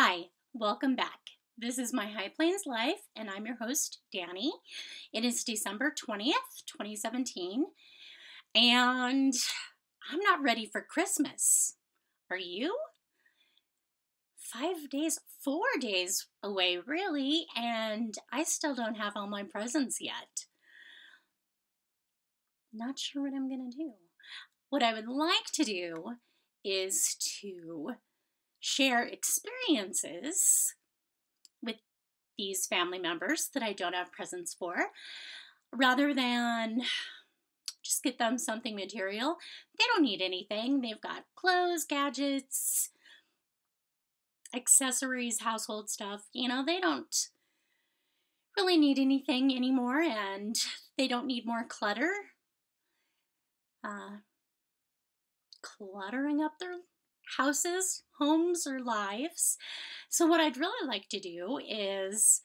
Hi, welcome back. This is my High Plains Life, and I'm your host, Dani. It is December 20th, 2017, and I'm not ready for Christmas. Are you? Five days, four days away, really, and I still don't have all my presents yet. Not sure what I'm going to do. What I would like to do is to share experiences with these family members that I don't have presents for rather than just get them something material. They don't need anything. They've got clothes, gadgets, accessories, household stuff. You know, they don't really need anything anymore and they don't need more clutter. Uh, cluttering up their houses, homes, or lives. So, what I'd really like to do is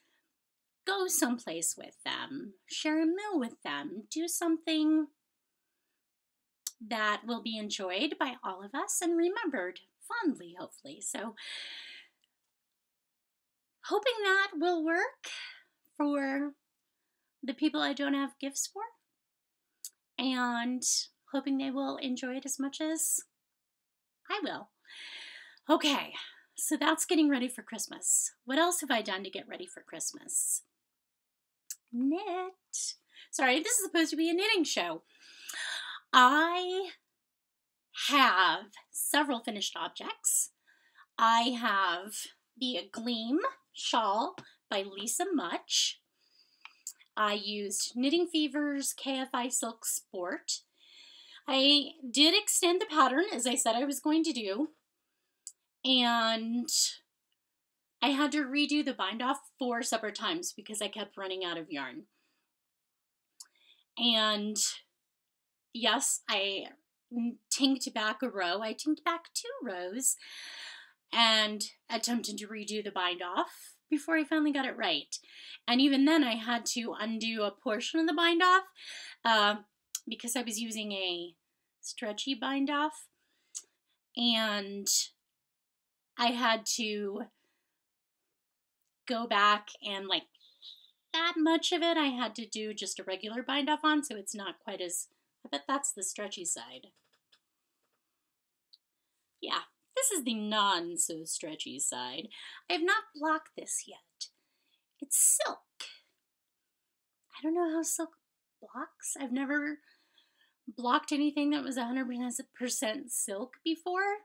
go someplace with them, share a meal with them, do something that will be enjoyed by all of us and remembered fondly, hopefully. So, hoping that will work for the people I don't have gifts for, and hoping they will enjoy it as much as I will. Okay, so that's getting ready for Christmas. What else have I done to get ready for Christmas? Knit. Sorry, this is supposed to be a knitting show. I have several finished objects. I have the A Gleam shawl by Lisa Mutch. I used Knitting Fever's KFI Silk Sport. I did extend the pattern as I said I was going to do and I had to redo the bind off four separate times because I kept running out of yarn. And yes, I tinked back a row. I tinked back two rows and attempted to redo the bind off before I finally got it right. And even then, I had to undo a portion of the bind off uh, because I was using a stretchy bind off. And I had to go back and like that much of it I had to do just a regular bind off on, so it's not quite as, I bet that's the stretchy side. Yeah, this is the non so stretchy side. I have not blocked this yet. It's silk. I don't know how silk blocks. I've never blocked anything that was 100% silk before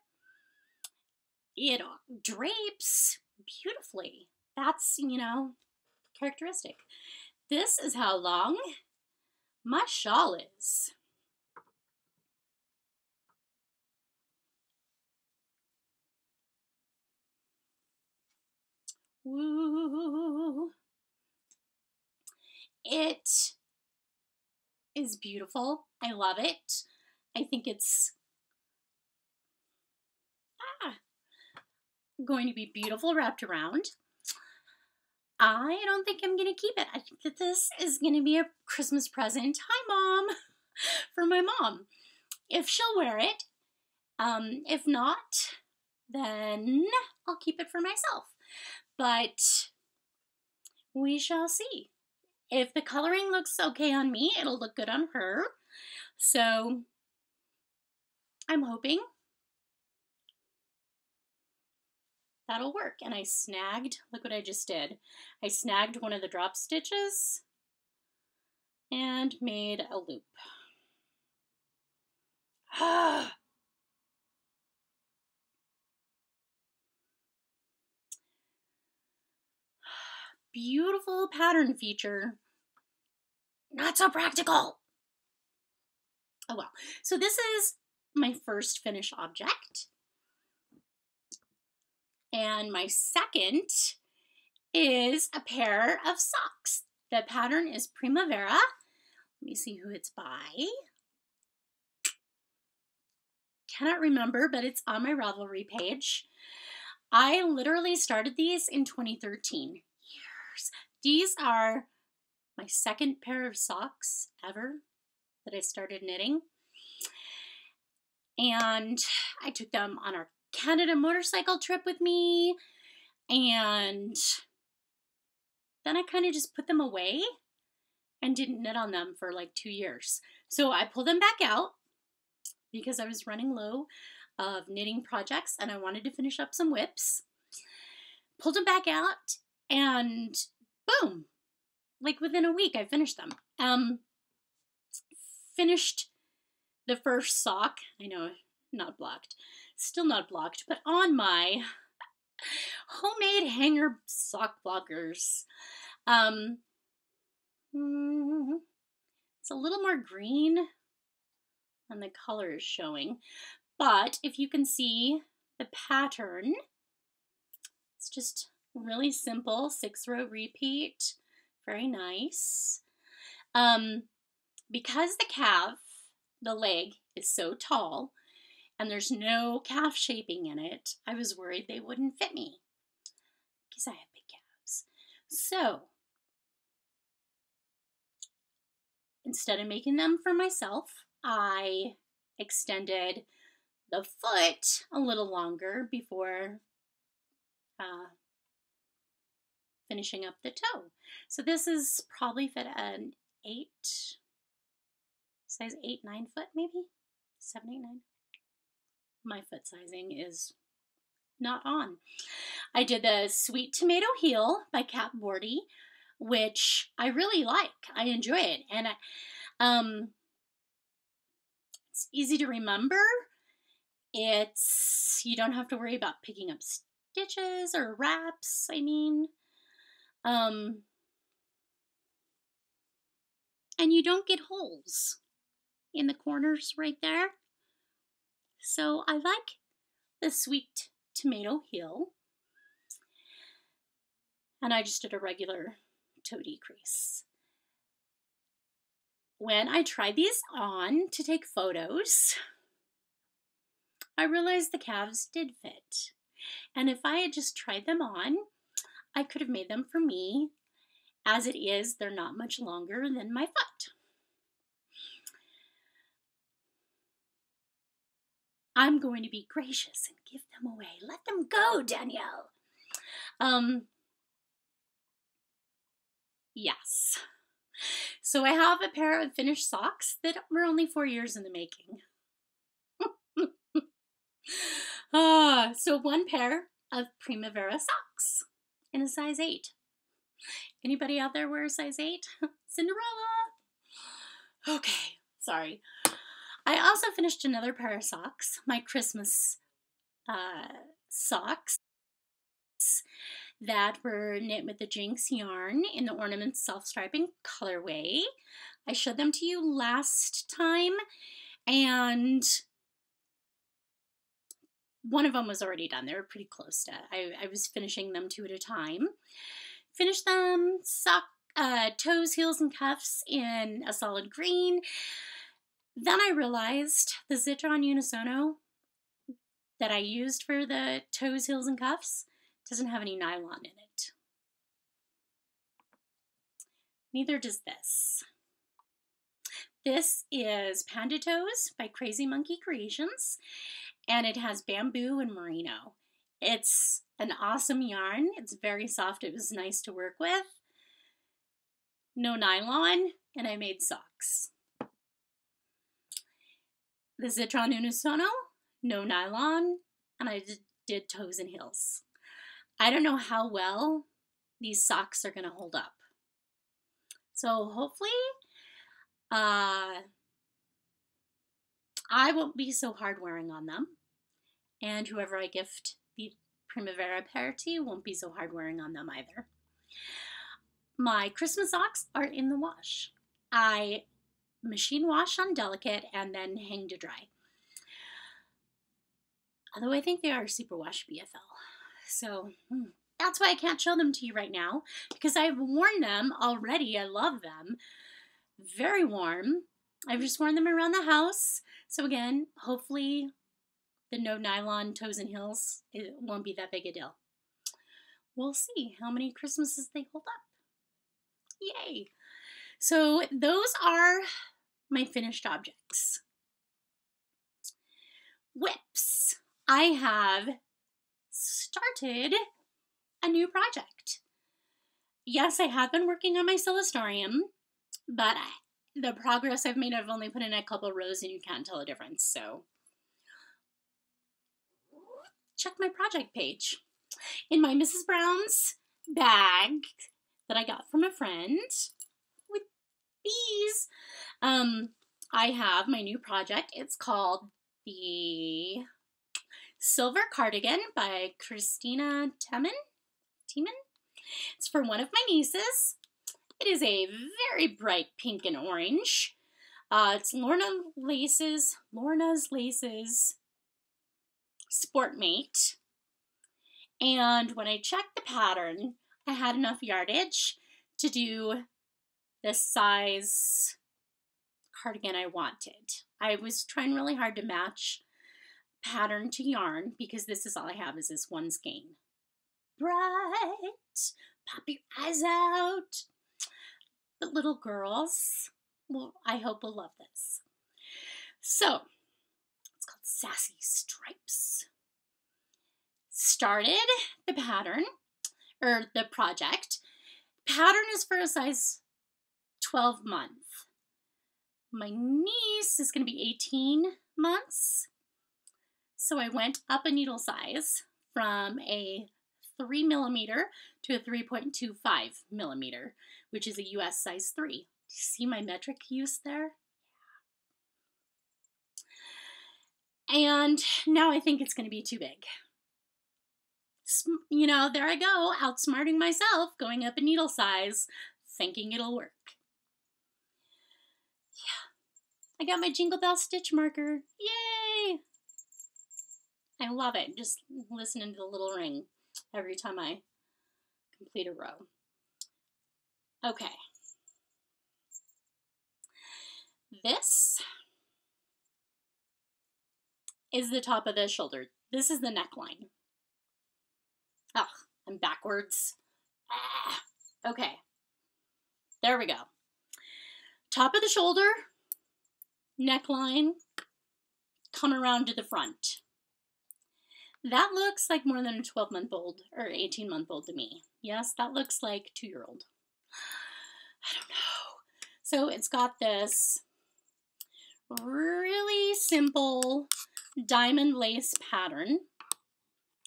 it drapes beautifully. That's, you know, characteristic. This is how long my shawl is. Woo. It is beautiful. I love it. I think it's going to be beautiful wrapped around. I don't think I'm going to keep it. I think that this is going to be a Christmas present. Hi, Mom! For my mom. If she'll wear it. Um, if not, then I'll keep it for myself. But we shall see. If the coloring looks okay on me, it'll look good on her. So I'm hoping that'll work. And I snagged, look what I just did. I snagged one of the drop stitches and made a loop. Beautiful pattern feature. Not so practical. Oh well. So this is my first finished object. And my second is a pair of socks. The pattern is Primavera. Let me see who it's by. Cannot remember, but it's on my Ravelry page. I literally started these in 2013. Years. These are my second pair of socks ever that I started knitting. And I took them on our Canada motorcycle trip with me. And then I kind of just put them away and didn't knit on them for like two years. So I pulled them back out because I was running low of knitting projects and I wanted to finish up some WIPs. Pulled them back out and boom, like within a week I finished them. Um, finished the first sock. I know, not blocked. Still not blocked, but on my homemade hanger sock blockers. Um, hmm, it's a little more green than the color is showing, but if you can see the pattern, it's just really simple, six row repeat, very nice. Um, because the calf, the leg, is so tall and there's no calf shaping in it, I was worried they wouldn't fit me because I have big calves. So, instead of making them for myself, I extended the foot a little longer before uh, finishing up the toe. So this is probably fit an eight, size eight, nine foot maybe, seven, eight, nine. My foot sizing is not on. I did the Sweet Tomato Heel by Cat Bordhi, which I really like. I enjoy it. And I, um, it's easy to remember. It's, you don't have to worry about picking up stitches or wraps, I mean. Um, and you don't get holes in the corners right there. So I like the sweet tomato heel. And I just did a regular toe decrease. When I tried these on to take photos, I realized the calves did fit. And if I had just tried them on, I could have made them for me. As it is, they're not much longer than my foot. I'm going to be gracious and give them away. Let them go, Danielle. Um, yes. So I have a pair of finished socks that were only four years in the making. ah, so one pair of Primavera socks in a size 8. Anybody out there wear a size 8? Cinderella! Okay, sorry. I also finished another pair of socks, my Christmas uh, socks that were knit with the Jinx yarn in the ornament self-striping colorway. I showed them to you last time and one of them was already done. They were pretty close to, I, I was finishing them two at a time. Finished them, sock, uh, toes, heels, and cuffs in a solid green. Then I realized the Zitron Unisono that I used for the toes, heels, and cuffs doesn't have any nylon in it. Neither does this. This is Panda Toes by Crazy Monkey Creations, and it has bamboo and merino. It's an awesome yarn. It's very soft. It was nice to work with. No nylon, and I made socks. The Zitron Unisono, no nylon, and I did, toes and heels. I don't know how well these socks are going to hold up. So hopefully, uh, I won't be so hard wearing on them. And whoever I gift the Primavera pair to won't be so hard wearing on them either. My Christmas socks are in the wash. I machine wash on delicate and then hang to dry. Although I think they are super wash BFL. So hmm, that's why I can't show them to you right now because I've worn them already. I love them. Very warm. I've just worn them around the house. So again, hopefully the no nylon toes and heels it won't be that big a deal. We'll see how many Christmases they hold up. Yay! So those are my finished objects. WIPs. I have started a new project. Yes, I have been working on my Celestarium, but the progress I've made, I've only put in a couple rows and you can't tell a difference, so check my project page. In my Mrs. Brown's bag that I got from a friend bees, um, I have my new project. It's called the Silver Cardigan by Christina Temin. Temin? It's for one of my nieces. It is a very bright pink and orange. Uh, it's Lorna Laces, Lorna's Laces Sportmate. And when I checked the pattern, I had enough yardage to do the size cardigan I wanted. I was trying really hard to match pattern to yarn because this is all I have is this one skein. Bright, pop your eyes out. The little girls, well, I hope will love this. So, it's called Sassy Stripes. Started the pattern, or the project. Pattern is for a size 12 month. My niece is going to be 18 months. So I went up a needle size from a 3 millimeter to a 3.25 millimeter, which is a US size 3. Do you see my metric use there? And now I think it's going to be too big. You know, there I go, outsmarting myself, going up a needle size, thinking it'll work. Yeah, I got my Jingle Bell stitch marker. Yay! I love it, just listening to the little ring every time I complete a row. Okay. This is the top of the shoulder. This is the neckline. Ugh, I'm backwards. Ah, okay. There we go. Top of the shoulder, neckline, come around to the front. That looks like more than a 12 month old or 18 month old to me. Yes, that looks like two year old. I don't know. So it's got this really simple diamond lace pattern.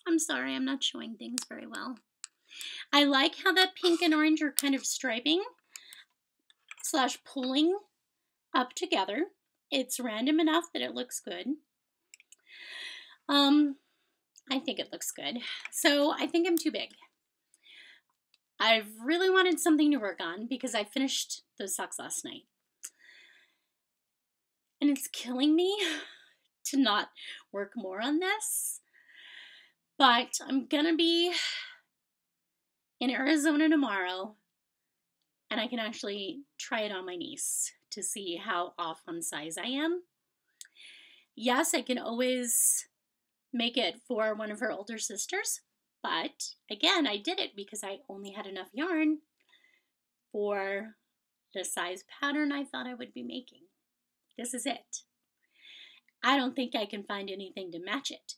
I'm sorry, I'm not showing things very well. I like how that pink and orange are kind of striping slash pulling up together. It's random enough that it looks good. Um, I think it looks good. So I think I'm too big. I've really wanted something to work on because I finished those socks last night. And it's killing me to not work more on this. But I'm going to be in Arizona tomorrow and I can actually try it on my niece to see how off on size I am. Yes, I can always make it for one of her older sisters. But again, I did it because I only had enough yarn for the size pattern I thought I would be making. This is it. I don't think I can find anything to match it.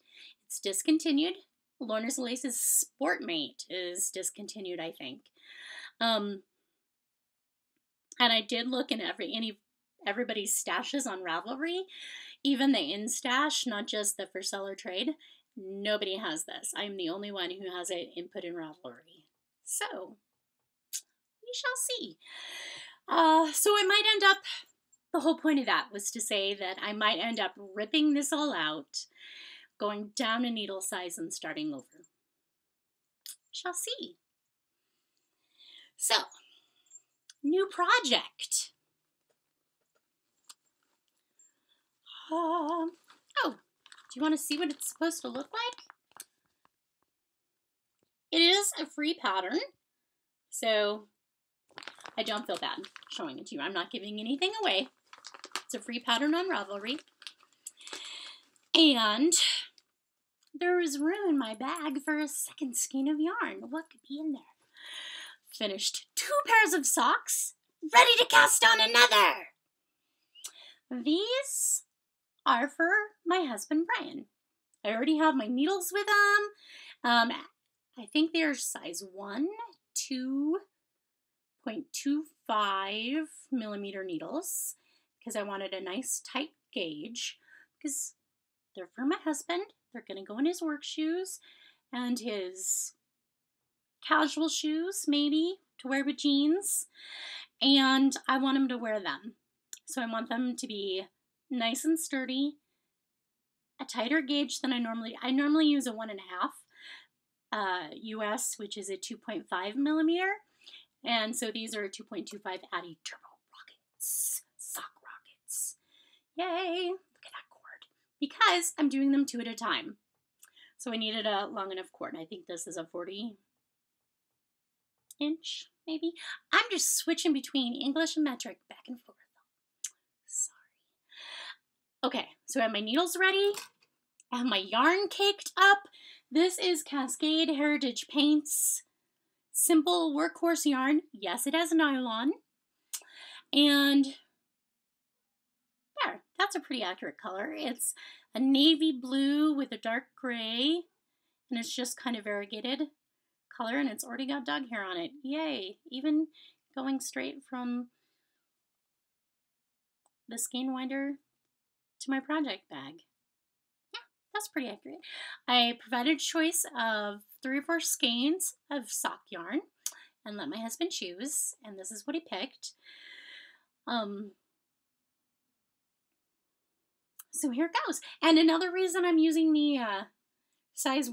It's discontinued. Lorna's Lace's Sportmate is discontinued, I think. Um, and I did look in every any everybody's stashes on Ravelry, even the in stash, not just the for seller trade. Nobody has this. I'm the only one who has it input in Ravelry. So, we shall see. Uh, so it might end up, the whole point of that was to say that I might end up ripping this all out, going down a needle size and starting over. Shall see. So, new project. Um, oh, do you want to see what it's supposed to look like? It is a free pattern, so I don't feel bad showing it to you. I'm not giving anything away. It's a free pattern on Ravelry. And there is room in my bag for a second skein of yarn. What could be in there? Finished two pairs of socks, ready to cast on another. These are for my husband Brian. I already have my needles with them. Um, I think they're size 1, 2.25 millimeter needles because I wanted a nice tight gauge because they're for my husband. They're going to go in his work shoes and his casual shoes, maybe, to wear with jeans. And I want him to wear them. So I want them to be nice and sturdy, a tighter gauge than I normally, I normally use a one and a half uh, US, which is a 2.5 millimeter. And so these are 2.25 Addi Turbo Rockets, sock rockets. Yay! Look at that cord. Because I'm doing them two at a time. So I needed a long enough cord. I think this is a 40 inch, maybe. I'm just switching between English and metric back and forth. Sorry. Okay, so I have my needles ready. I have my yarn caked up. This is Cascade Heritage Paints Simple Workhorse Yarn. Yes, it has nylon. And there, that's a pretty accurate color. It's a navy blue with a dark gray, and it's just kind of variegated color, and it's already got dog hair on it. Yay! Even going straight from the skein winder to my project bag Yeah, that's pretty accurate. I provided a choice of three or four skeins of sock yarn and let my husband choose, and this is what he picked. Um, so here it goes. And another reason I'm using the uh, size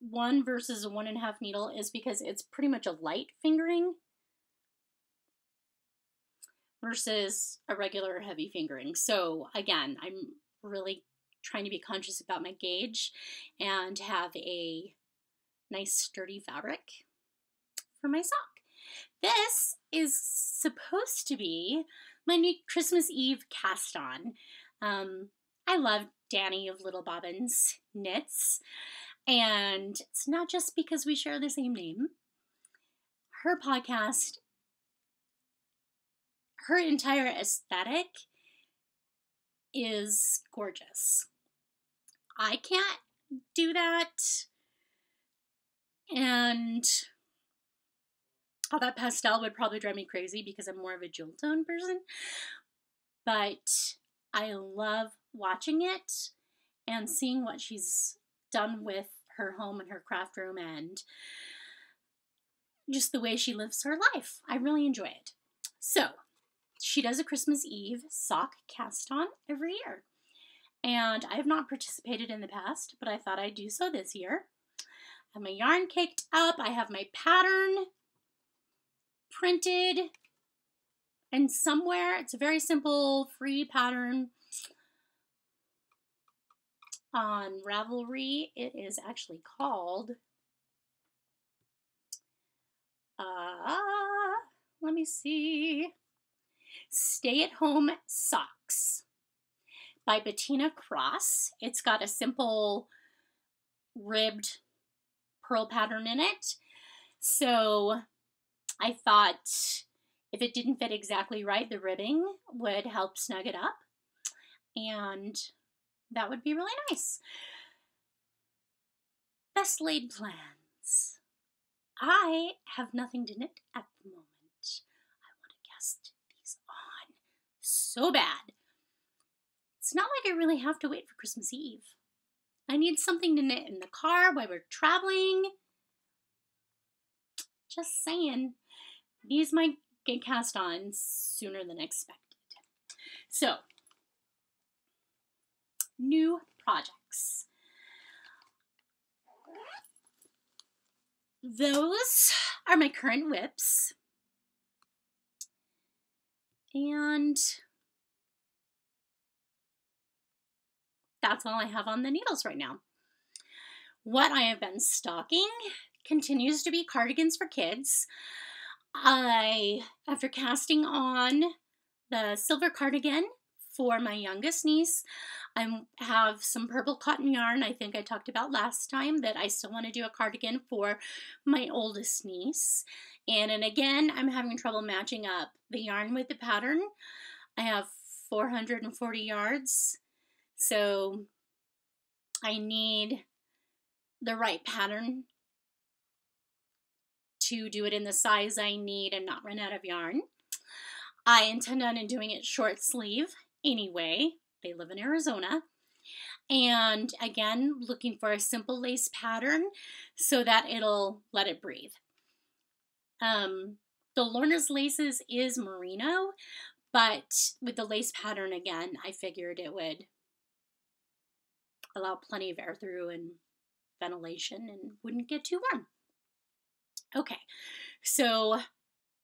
one versus a one and a half needle is because it's pretty much a light fingering versus a regular heavy fingering. So again, I'm really trying to be conscious about my gauge and have a nice sturdy fabric for my sock. This is supposed to be my new Christmas Eve cast on. Um, I love Dani of Little Bobbins Knits, and it's not just because we share the same name. Her podcast, her entire aesthetic is gorgeous. I can't do that. And all that pastel would probably drive me crazy because I'm more of a jewel tone person. But I love watching it and seeing what she's done with her home and her craft room and just the way she lives her life. I really enjoy it. So, she does a Christmas Eve sock cast on every year. And I have not participated in the past, but I thought I'd do so this year. I have my yarn caked up. I have my pattern printed. And somewhere, it's a very simple, free pattern on Ravelry. It is actually called, uh, let me see, Stay at Home Socks by Bettina Cross. It's got a simple ribbed purl pattern in it. So I thought if it didn't fit exactly right, the ribbing would help snug it up. And that would be really nice. Best laid plans. I have nothing to knit at the moment. I want to cast these on so bad. It's not like I really have to wait for Christmas Eve. I need something to knit in the car while we're traveling. Just saying. These might get cast on sooner than expected. So, new projects. Those are my current WIPs. And that's all I have on the needles right now. What I have been stocking continues to be cardigans for kids. I, after casting on the silver cardigan for my youngest niece, I have some purple cotton yarn I think I talked about last time that I still want to do a cardigan for my oldest niece. And, and again, I'm having trouble matching up the yarn with the pattern. I have 440 yards so I need the right pattern to do it in the size I need and not run out of yarn. I intend on doing it short sleeve anyway. They live in Arizona. And again, looking for a simple lace pattern so that it'll let it breathe. Um, the Lorna's Laces is merino, but with the lace pattern again, I figured it would allow plenty of air through and ventilation and wouldn't get too warm. Okay, so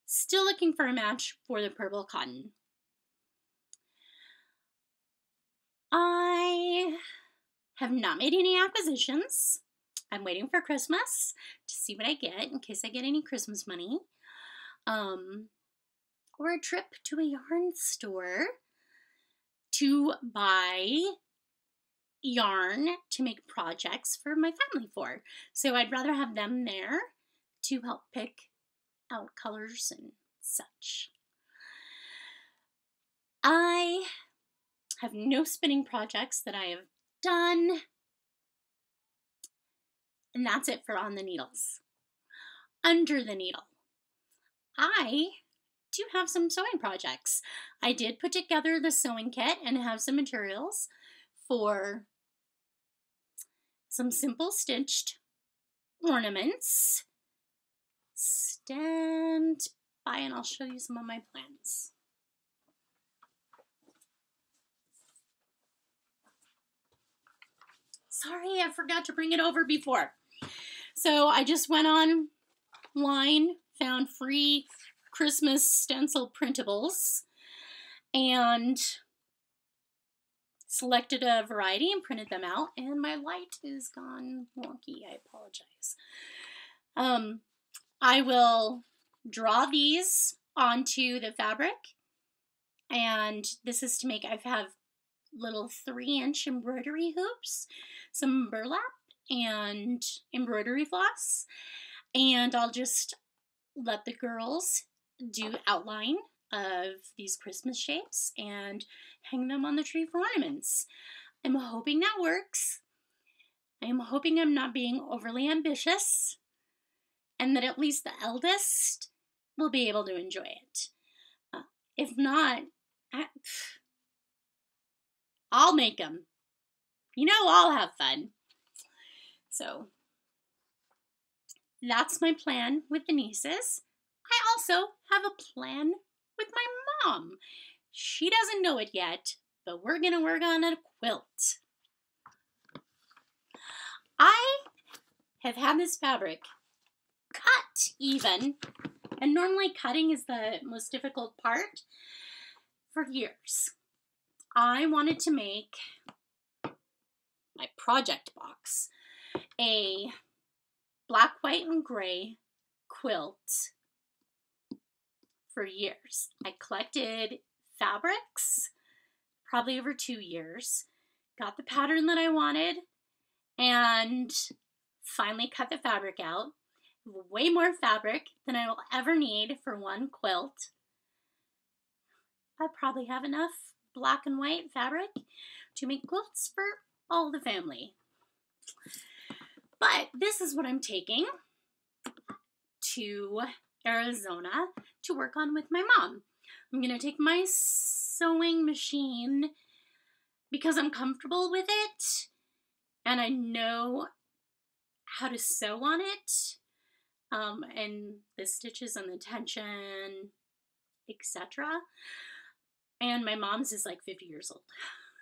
still looking for a match for the purple cotton. I have not made any acquisitions. I'm waiting for Christmas to see what I get in case I get any Christmas money. Um, or a trip to a yarn store to buy yarn to make projects for my family for. So I'd rather have them there to help pick out colors and such. I have no spinning projects that I have done. And that's it for on the needles. Under the needle, I do have some sewing projects. I did put together the sewing kit and have some materials for some simple stitched ornaments. Stand by and I'll show you some of my plans. Sorry, I forgot to bring it over before. So I just went online, found free Christmas stencil printables, and selected a variety and printed them out, and my light is gone wonky. I apologize. Um, I will draw these onto the fabric, and this is to make, I have little three inch embroidery hoops, some burlap, and embroidery floss, and I'll just let the girls do outline of these Christmas shapes and hang them on the tree for ornaments. I'm hoping that works. I am hoping I'm not being overly ambitious and that at least the eldest will be able to enjoy it. Uh, if not, I, I'll make them. You know, I'll have fun. So, that's my plan with the nieces. I also have a plan with my mom. She doesn't know it yet, but we're going to work on a quilt. I have had this fabric cut even, and normally cutting is the most difficult part, for years. I wanted to make my project box a black, white, and gray quilt for years. I collected fabrics, probably over two years, got the pattern that I wanted, and finally cut the fabric out. Way more fabric than I will ever need for one quilt. I probably have enough black and white fabric to make quilts for all the family. But this is what I'm taking to Arizona to work on with my mom. I'm going to take my sewing machine because I'm comfortable with it and I know how to sew on it um, and the stitches and the tension, etc. And my mom's is like 50 years old.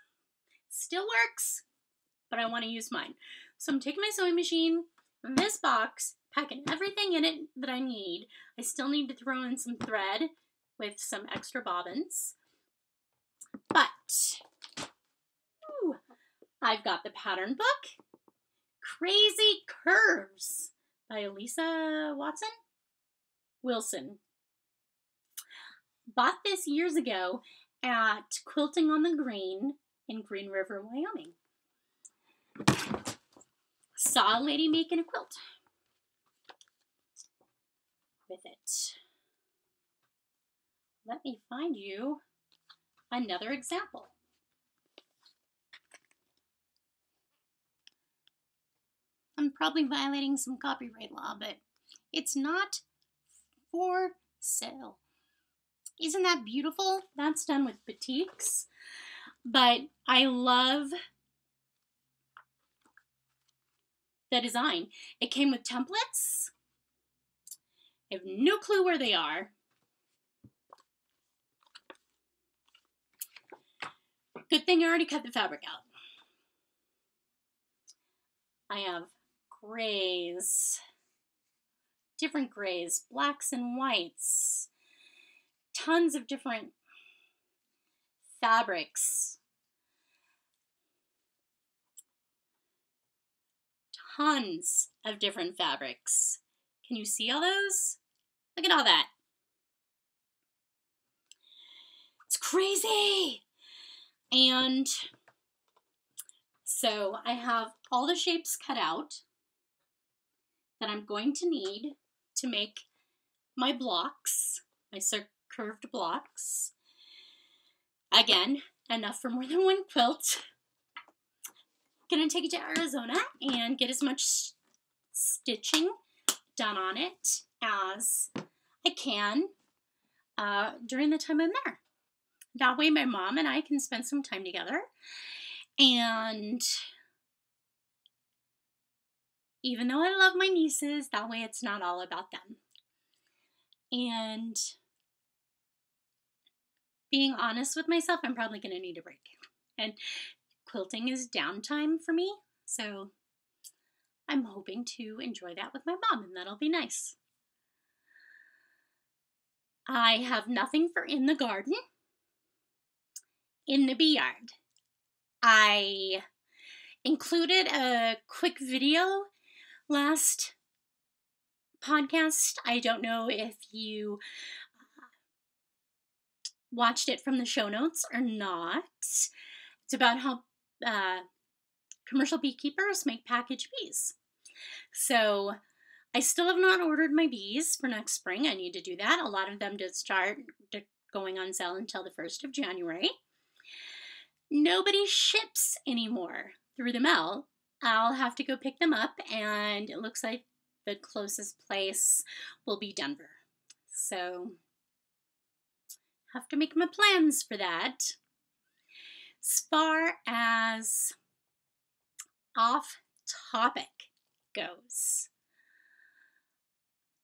Still works, but I want to use mine. So I'm taking my sewing machine, this box, packing everything in it that I need. I still need to throw in some thread with some extra bobbins. But ooh, I've got the pattern book, Crazy Curves by Elisa Watson Wilson. Bought this years ago at Quilting on the Green in Green River, Wyoming. Saw a lady making a quilt with it. Let me find you another example. I'm probably violating some copyright law, but it's not for sale. Isn't that beautiful? That's done with batiks. But I love the design. It came with templates. I have no clue where they are. Good thing I already cut the fabric out. I have grays, different grays, blacks and whites, tons of different fabrics, tons of different fabrics. Can you see all those? Look at all that. It's crazy. And so I have all the shapes cut out that I'm going to need to make my blocks, my curved blocks. Again, enough for more than one quilt. Gonna take it to Arizona and get as much stitching done on it as I can uh, during the time I'm there. That way my mom and I can spend some time together and even though I love my nieces, that way it's not all about them. And being honest with myself, I'm probably going to need a break. And quilting is downtime for me, so I'm hoping to enjoy that with my mom, and that'll be nice. I have nothing for in the garden. In the bee yard, I included a quick video last podcast. I don't know if you watched it from the show notes or not. It's about how uh, commercial beekeepers make package bees. So I still have not ordered my bees for next spring. I need to do that. A lot of them did start going on sale until the 1st of January. Nobody ships anymore through the mail. I'll have to go pick them up, and it looks like the closest place will be Denver. So, have to make my plans for that. As far as off topic goes,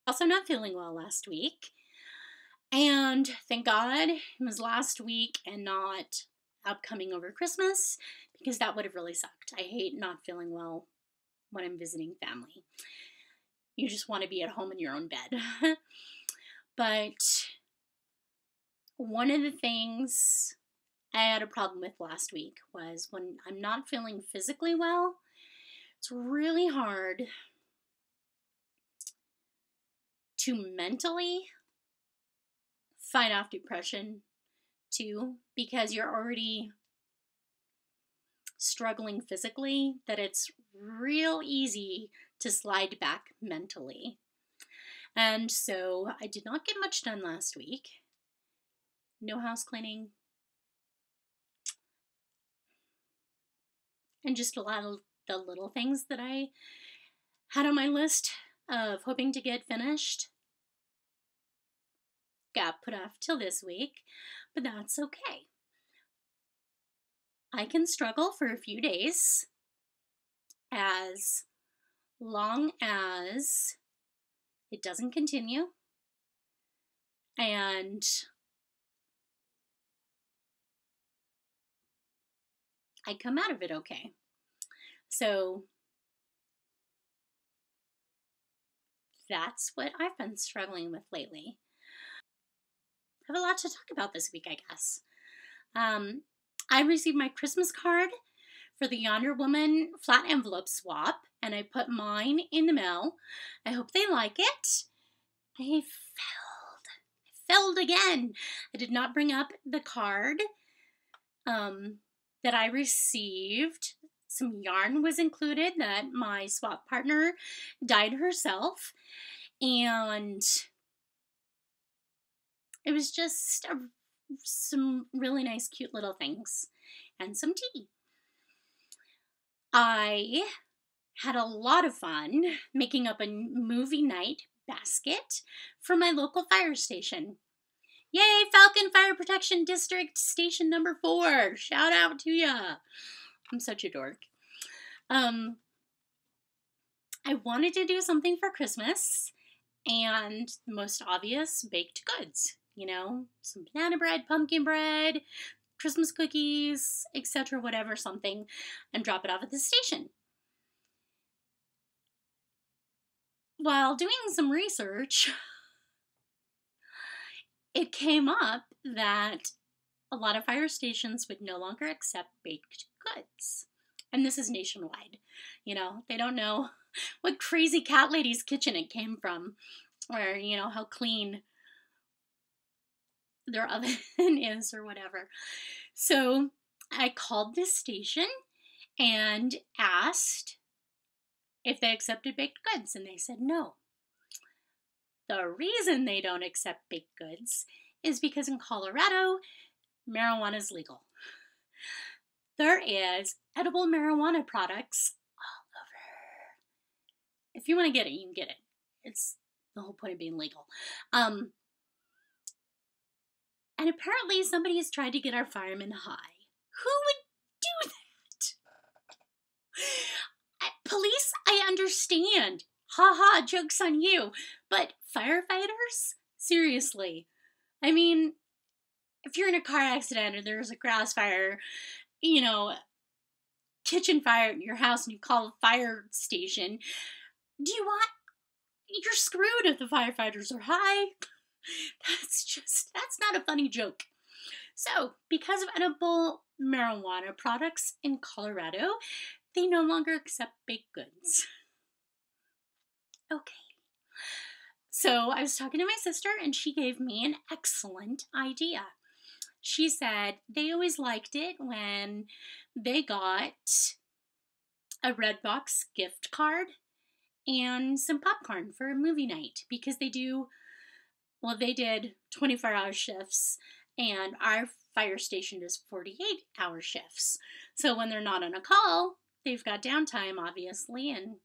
also not feeling well last week. And thank God it was last week and not upcoming over Christmas because that would have really sucked. I hate not feeling well when I'm visiting family. You just want to be at home in your own bed. but one of the things I had a problem with last week was when I'm not feeling physically well, it's really hard to mentally fight off depression too because you're already struggling physically that it's real easy to slide back mentally. And so I did not get much done last week. No house cleaning. And just a lot of the little things that I had on my list of hoping to get finished got put off till this week, but that's okay. I can struggle for a few days as long as it doesn't continue and I come out of it okay. So that's what I've been struggling with lately. I have a lot to talk about this week, I guess. Um, I received my Christmas card for the Yonder Woman flat envelope swap, and I put mine in the mail. I hope they like it. I failed. I failed again. I did not bring up the card um, that I received. Some yarn was included that my swap partner dyed herself. And it was just a some really nice, cute little things, and some tea. I had a lot of fun making up a movie night basket for my local fire station. Yay, Falcon Fire Protection District Station number four. Shout out to ya. I'm such a dork. Um, I wanted to do something for Christmas, and the most obvious baked goods. You know, some banana bread, pumpkin bread, Christmas cookies, etc., whatever, something, and drop it off at the station. While doing some research, it came up that a lot of fire stations would no longer accept baked goods. And this is nationwide. You know, they don't know what crazy cat lady's kitchen it came from, or, you know, how clean their oven is or whatever. So I called this station and asked if they accepted baked goods, and they said no. The reason they don't accept baked goods is because in Colorado, marijuana is legal. There is edible marijuana products all over. If you want to get it, you can get it. It's the whole point of being legal. Um, and apparently somebody has tried to get our firemen high. Who would do that? Police, I understand. Ha ha, joke's on you. But firefighters? Seriously. I mean, if you're in a car accident or there's a grass fire, you know, kitchen fire at your house and you call a fire station, do you want. You're screwed if the firefighters are high. That's just, that's not a funny joke. So, because of edible marijuana products in Colorado, they no longer accept baked goods. Okay. So, I was talking to my sister, and she gave me an excellent idea. She said they always liked it when they got a Redbox gift card and some popcorn for a movie night because they do well, they did 24 hour shifts, and our fire station does 48 hour shifts. So when they're not on a call, they've got downtime, obviously, and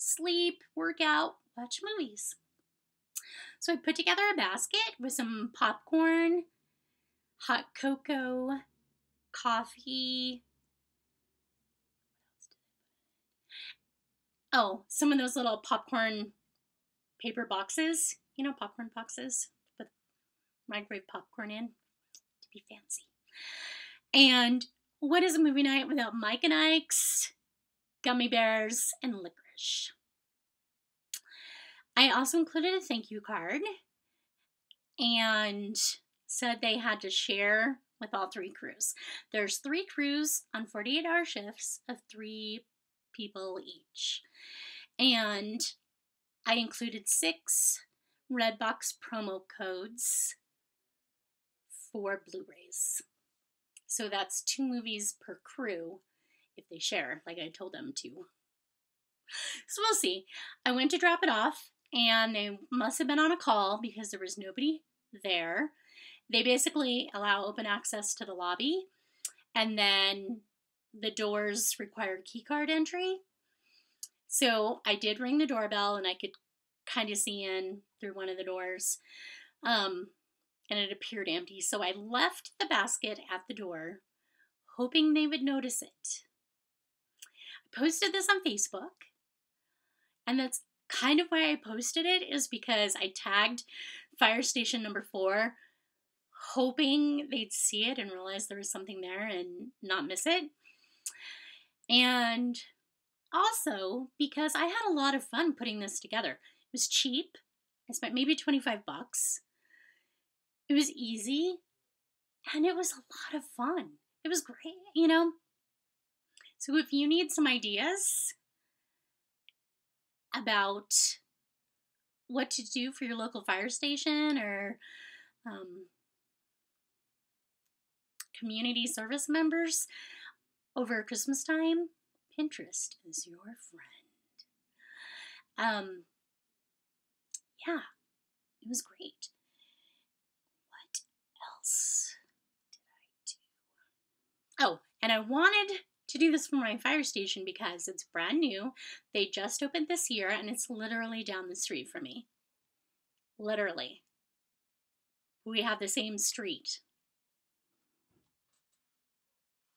sleep, work out, watch movies. So I put together a basket with some popcorn, hot cocoa, coffee. Oh, some of those little popcorn paper boxes you know, popcorn boxes put microwave popcorn in to be fancy. And what is a movie night without Mike and Ike's, gummy bears, and licorice? I also included a thank you card and said they had to share with all three crews. There's three crews on 48 hour shifts of three people each. And I included six Redbox promo codes for Blu rays. So that's two movies per crew if they share, like I told them to. So we'll see. I went to drop it off, and they must have been on a call because there was nobody there. They basically allow open access to the lobby, and then the doors require keycard entry. So I did ring the doorbell, and I could kind of see in through one of the doors. Um, and it appeared empty. So I left the basket at the door, hoping they would notice it. I posted this on Facebook, and that's kind of why I posted it, is because I tagged fire station number four, hoping they'd see it and realize there was something there and not miss it. And also because I had a lot of fun putting this together. It was cheap. I spent maybe 25 bucks. It was easy and it was a lot of fun. It was great, you know. So if you need some ideas about what to do for your local fire station or um, community service members over Christmas time, Pinterest is your friend. Um, yeah, it was great. What else did I do? Oh, and I wanted to do this for my fire station because it's brand new. They just opened this year and it's literally down the street from me. Literally. We have the same street.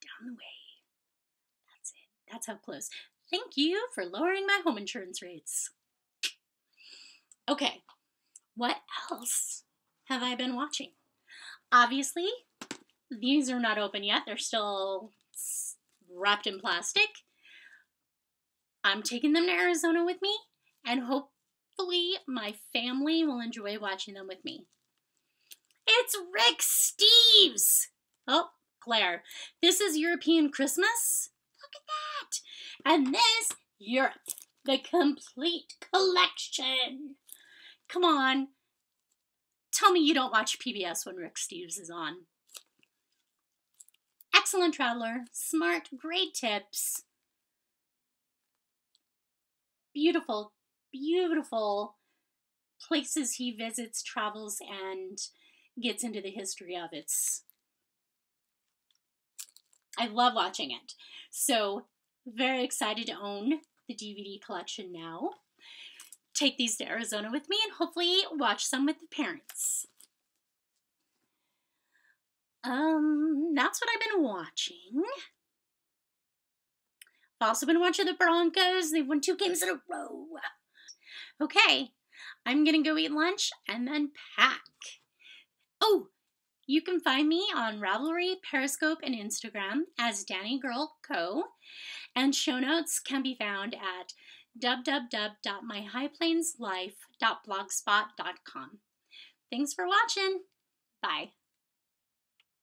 Down the way. That's it. That's how close. Thank you for lowering my home insurance rates. Okay, what else have I been watching? Obviously, these are not open yet. They're still wrapped in plastic. I'm taking them to Arizona with me, and hopefully, my family will enjoy watching them with me. It's Rick Steves! Oh, Claire, this is European Christmas? Look at that! And this, Europe, the complete collection. Come on. Tell me you don't watch PBS when Rick Steves is on. Excellent traveler, smart, great tips. Beautiful, beautiful places he visits, travels, and gets into the history of. It's I love watching it. So, very excited to own the DVD collection now. Take these to Arizona with me and hopefully watch some with the parents. Um, that's what I've been watching. I've also been watching the Broncos. They've won two games in a row. Okay, I'm gonna go eat lunch and then pack. Oh, you can find me on Ravelry, Periscope, and Instagram as Dani Girl Co. And show notes can be found at www.myhighplainslife.blogspot.com. Thanks for watching. Bye.